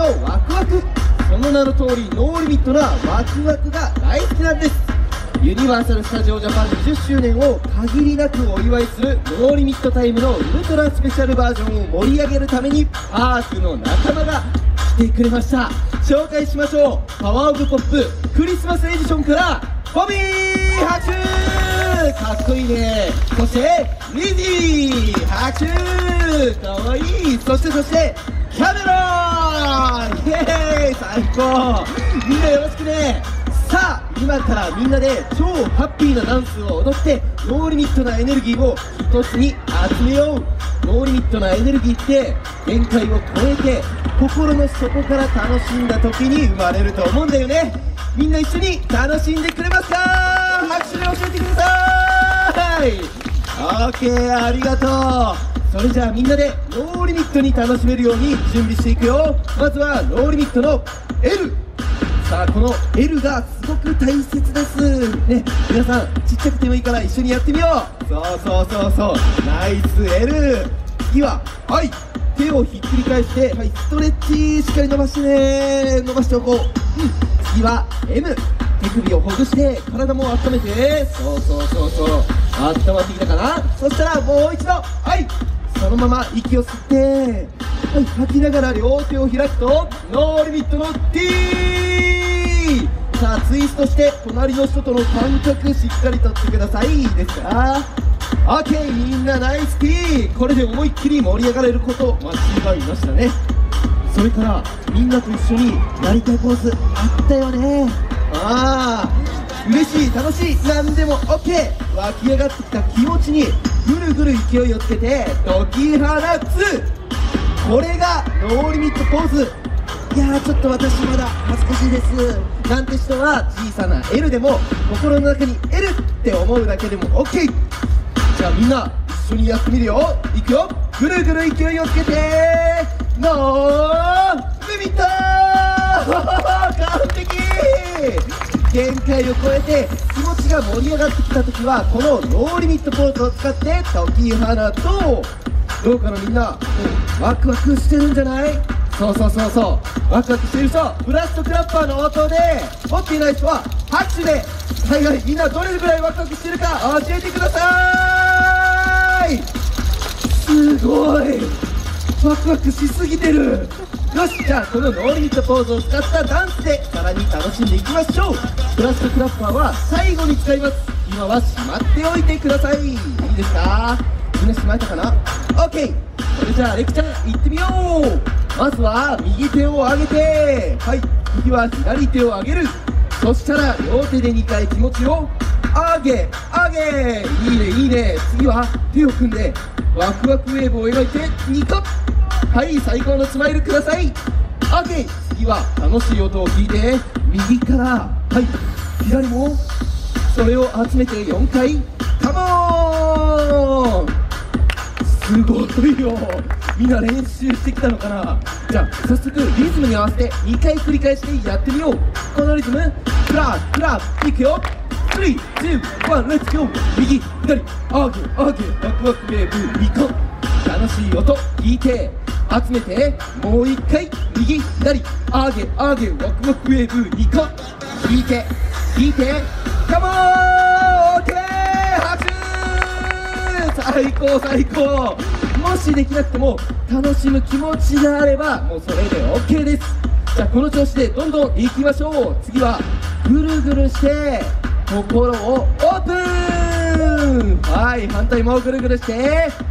のワクワクその名の通りノーリミットなワクワクが大好きなんですユニバーサル・スタジオ・ジャパン20周年を限りなくお祝いするノーリミットタイムのウルトラスペシャルバージョンを盛り上げるためにパークの仲間が来てくれました。紹介しましょう。パワーオブポップクリスマスエディションからボビー拍手かっこいいね。そしてリジー拍手かわいい。そしてそしてキャメロンイエーイ最高。みんなよろしくね。さあ今からみんなで超ハッピーなダンスを踊ってノーリミットなエネルギーを一つに集めよう。ノーリミットなエネルギーって限界を超えて心の底から楽しんだ時に生まれると思うんだよね。みんな一緒に楽しんでくれますか？拍手で教えてください。OK ありがとう。それじゃあみんなで NO LIMIT に楽しめるように準備していくよ。まずは NO LIMIT の L さあこの L がすごく大切です。ね皆さんちっちゃくてもいいから一緒にやってみよう。そうそうそうそう。ナイス L 次ははい。手をひっくり返してはいストレッチしっかり伸ばしてね。伸ばしておこう、うん、次は M 手首をほぐして体も温めて。そうそうそうそう。温まってきたかな。そしたらもう一度はい。そのまま息を吸ってはい吐きながら両手を開くとノーリミットの T さあツイストして隣の人との感覚しっかりとってくださいいいですか。OK みんなナイス T これで思いっきり盛り上がれること間違いましたねそれからみんなと一緒にやりたいポーズあったよね。ああ嬉しい楽しい何でも OK 湧き上がってきた気持ちにぐるぐる勢いをつけて解き放つこれがノーリミットポーズ。いやーちょっと私まだ恥ずかしいです。なんて人は小さな L でも心の中に L って思うだけでも OK じゃあみんな一緒にやってみるよ。いくよ。ぐるぐる勢いをつけて。限界を超えて気持ちが盛り上がってきた時はこのノーリミットポーズを使って解き放とうどうかなみんなワクワクしてるんじゃない？そうそうそうそう。ワクワクしてる人。ブラストクラッパーの音で持っていない人は拍手ではいはいみんなどれぐらいワクワクしてるか教えてください。すごい。ワクワクしすぎてる。よしじゃあこのノーリミットポーズを使ったダンスでさらに楽しんでいきましょう。ブラストクラッパーは最後に使います。今はしまっておいてください。いいですか？みんなしまえたかな？OK それじゃあレクちゃん行ってみよう。まずは右手を上げて。はい。次は左手を上げる。そしたら両手で2回気持ちを上げ上げ。いいねいいね。次は手を組んでワクワクウェーブを描いて2個はい最高のスマイルください。OK 次は楽しい音を聞いて。右からはい。左もそれを集めて4回。カモン。すごいよ。みんな練習してきたのかな。じゃあ早速リズムに合わせて2回繰り返してやってみよう。このリズム。クラックラッ。いくよ。3、2、1、レッツゴー。右、左、アーゲー、アーゲー、ワクワクウェー。ブ2個楽しい音聞いて。集めてもう一回右左アーゲアーゲワクワクウェーブ2個聞いて聞いてカモンオーケー拍手。最高最高。もしできなくても楽しむ気持ちがあればもうそれで OK です。じゃあこの調子でどんどんいきましょう。次はぐるぐるして心をオープン。はい反対もぐるぐるして。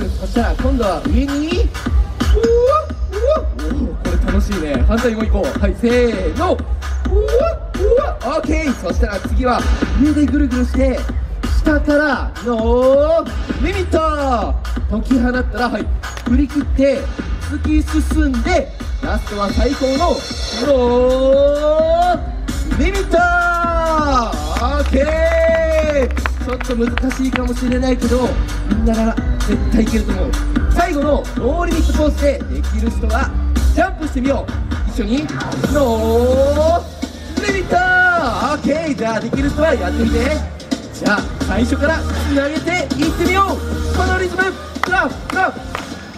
そしたら今度は上に。うわうわ。おこれ楽しいね。反対も行こうはいせーの。うわうわ。オッケー。そしたら次は上でぐるぐるして下からのリミット解き放ったらはい。振り切って突き進んでラストは最高の NO LIMIT オッケー。ちょっと難しいかもしれないけどみんななら。絶対いけると思う最後の NO LIMIT コースでできる人はジャンプしてみよう。一緒に NO LIMIT オッケーじゃあできる人はやってみてじゃあ最初からつなげていってみようこのリズムクラップクラップ。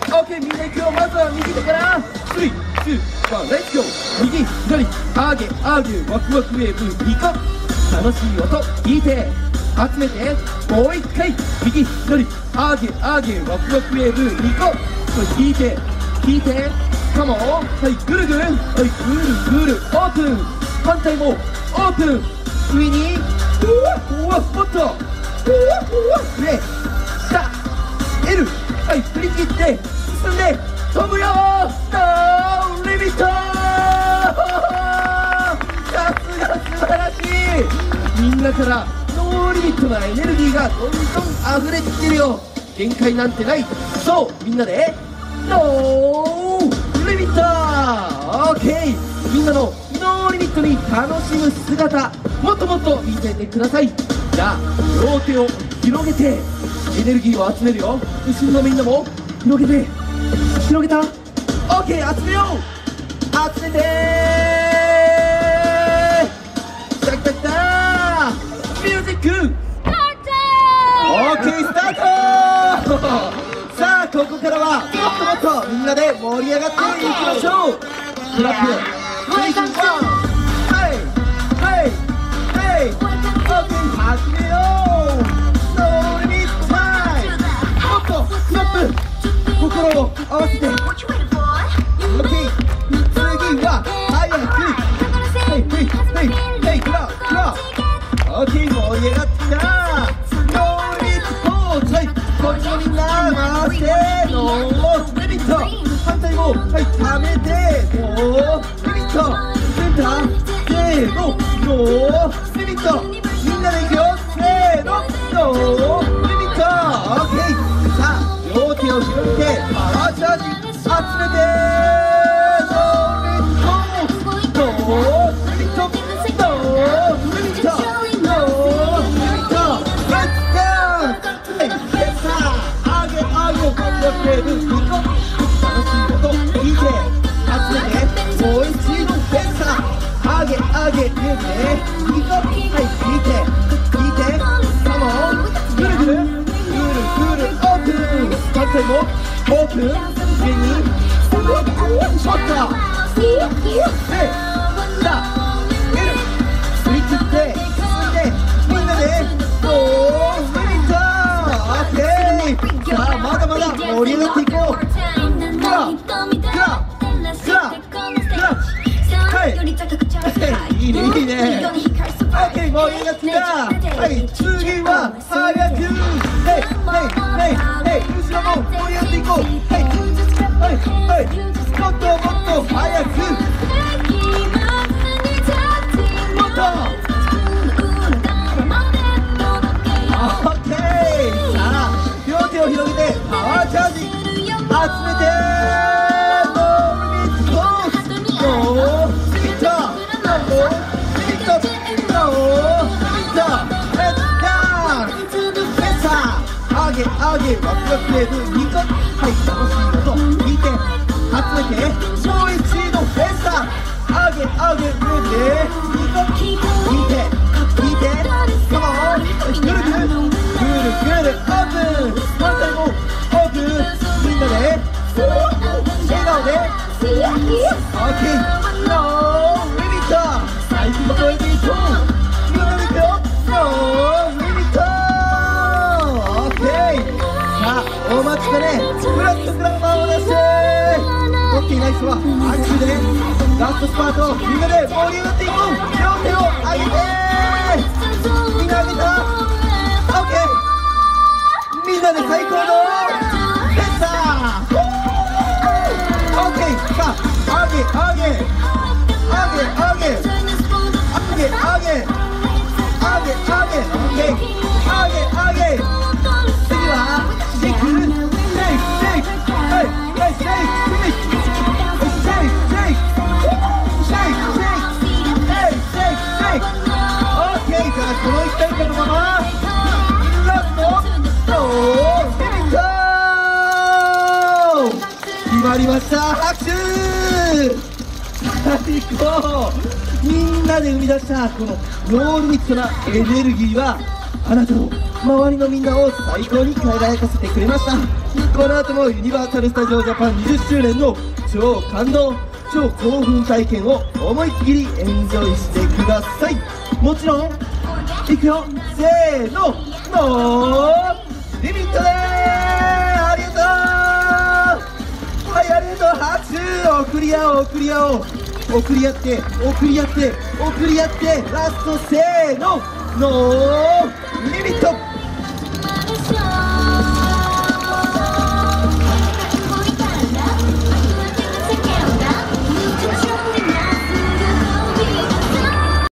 オッケーみんな行くよまずは右手からスリーツーワンレッツゴー。右左上げ上げワクワクウェーブ2個楽しい音聞いて。集めてもう一回右左上げ上げワクワクウェーブ2個これ聞いて聞いてカモンはいぐるぐるはいぐるぐるオープン反対もオープン上にうわうわもっとうわうわ上下 L はい振り切って進んで飛ぶよノーリミットさすが素晴らしいみんなからーリミットなエネルギーがどんどん溢れてきてるよ。限界なんてない。そうみんなで。ノーリミットオッケー。みんなのノーリミットに楽しむ姿もっともっと見ててください。じゃあ両手を広げてエネルギーを集めるよ。後ろのみんなも広げて。広げた。OK 集めよう。集めて。ミュージック OK スタートさあここからはもっともっとみんなで盛り上がっていきましょうクラップはいはいはいはい OK 始めようノーリミットタイムもっとクラップ心を合わせて OK 次は早くはいはいはい 어디 뭐예 같으냐 요리스포 저희 거짓말이 나마세노 내비터. 한달고 저희 밤에 대고 내비터. 센다 대고 요 내비터. 민나의 교세노 요 내비터. 오케이. 자 요태요 이렇게 オープン上にショットはいさあ出る振り切って進んでみんなでゴールリットオッケーさあまだまだ盛り上がっていこういいね。いいねオッケー盛り上がってきたはい次は早くがくえる2回入ってほしいこと見て集めて超一のフェスタ上げ上げ上げて。お待ちかねフラットクラッパーを出してオッケーナイスは拍手でラストスパートみんなで盛り上がっていこう両手を上げてみんな上げたオッケーみんなで最高のレッサーオッケーさあ上げ上げ上げ上げ上げ上げ決まりました拍手。最高みんなで生み出したこの NO LIMIT なエネルギーはあなたを周りのみんなを最高に輝かせてくれました。この後もユニバーサル・スタジオ・ジャパン20周年の超感動超興奮体験を思いっきりエンジョイしてください。もちろんいくよ。せーの NO LIMIT でーとう拍手送り合おう送り合おう送り合って送り合って送り合ってラストせーのノーリミット。